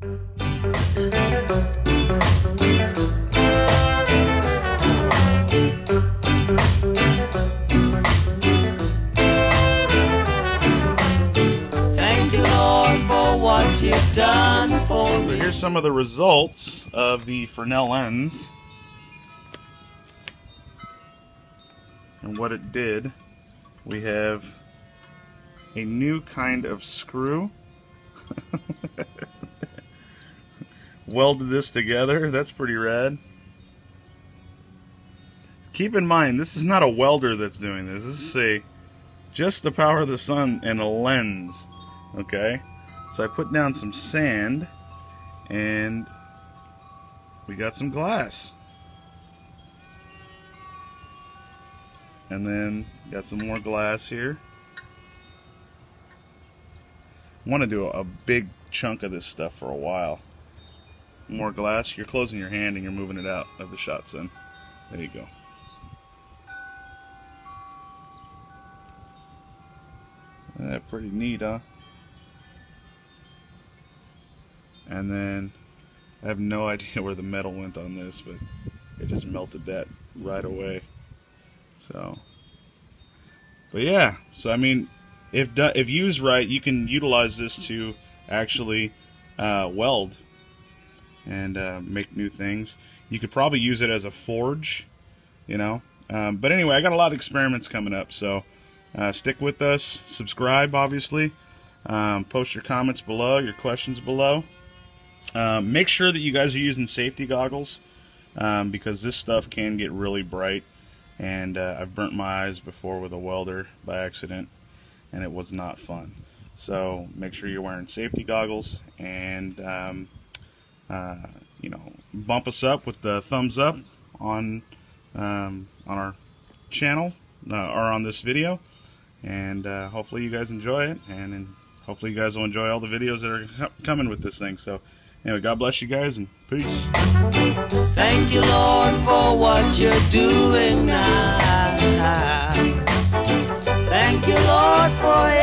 So here's some of the results of the Fresnel lens. And what it did. We have a new kind of screw. Welded this together. That's pretty rad. Keep in mind, this is not a welder that's doing this. This is a just the power of the sun and a lens. Okay? So I put down some sand and we got some glass. And then got some more glass here. want to do a big chunk of this stuff for a while. More glass. You're closing your hand and you're moving it out of the shots in. There you go. Yeah, pretty neat, huh? And then I have no idea where the metal went on this, but it just melted that right away. So, but yeah, so I mean, if if used right, you can utilize this to actually uh, weld and uh, make new things. You could probably use it as a forge, you know. Um, but anyway, I got a lot of experiments coming up, so uh, stick with us. Subscribe, obviously. Um, post your comments below, your questions below. Um, make sure that you guys are using safety goggles um, because this stuff can get really bright. And uh, I've burnt my eyes before with a welder by accident, and it was not fun. So make sure you're wearing safety goggles and um, uh, you know bump us up with the thumbs up on um, on our channel uh, or on this video. And uh, hopefully you guys enjoy it, and, and hopefully you guys will enjoy all the videos that are co- coming with this thing. So. Anyway, God bless you guys and peace. Thank you, Lord, for what you're doing now. Thank you, Lord, for